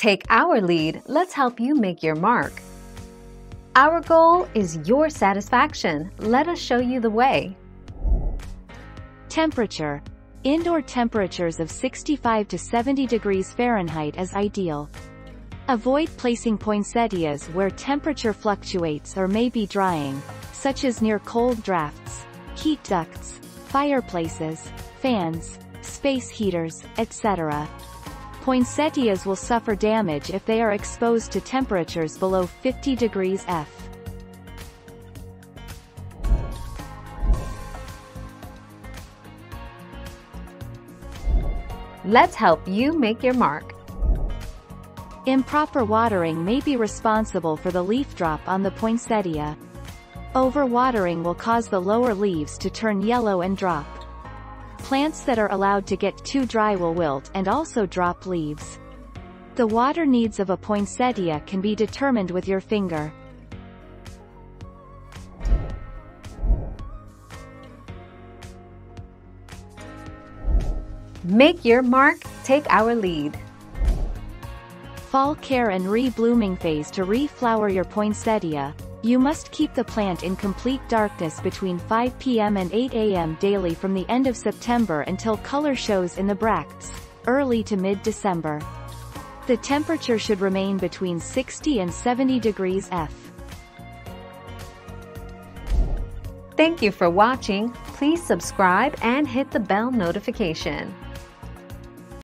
Take our lead, let's help you make your mark. Our goal is your satisfaction. Let us show you the way. Temperature. Indoor temperatures of 65 to 70 degrees Fahrenheit is ideal. Avoid placing poinsettias where temperature fluctuates or may be drying, such as near cold drafts, heat ducts, fireplaces, fans, space heaters, etc. Poinsettias will suffer damage if they are exposed to temperatures below 50 degrees F. Let's help you make your mark. Improper watering may be responsible for the leaf drop on the poinsettia. Overwatering will cause the lower leaves to turn yellow and drop. Plants that are allowed to get too dry will wilt and also drop leaves. The water needs of a poinsettia can be determined with your finger. Make your mark, take our lead. Fall care and re-blooming phase To re-flower your poinsettia, you must keep the plant in complete darkness between 5 p.m. and 8 a.m. daily from the end of September until color shows in the bracts, early to mid-December. The temperature should remain between 60 and 70 degrees F. Thank you for watching. Please subscribe and hit the bell notification.